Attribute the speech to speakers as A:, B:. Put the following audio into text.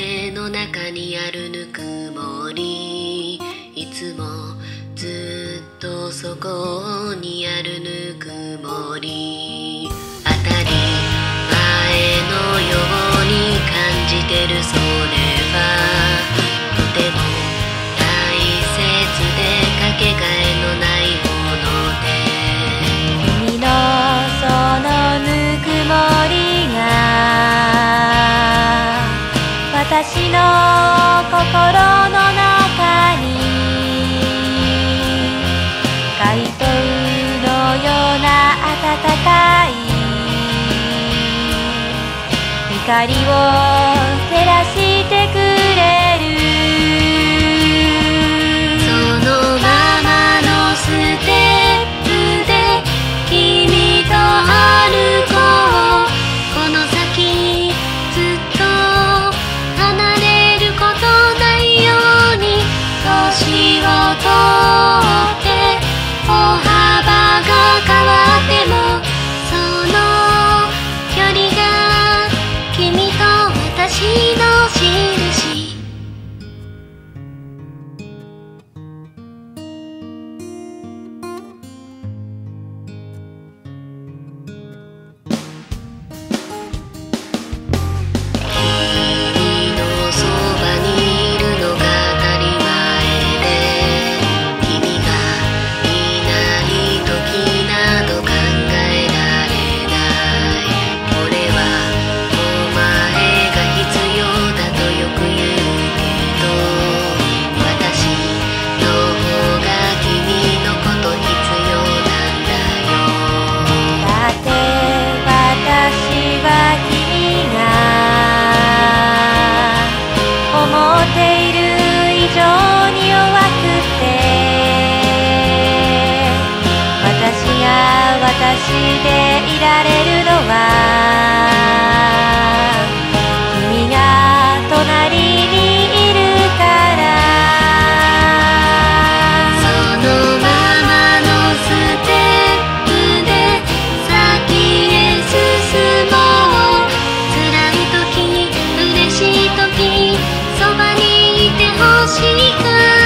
A: 胸の中にあるぬくもり。いつもずっとそこにあるぬくもり。
B: 私の心の中に。街灯のような暖かい。光を
A: っている
B: 以上に弱くて。私が私でいられるのは星が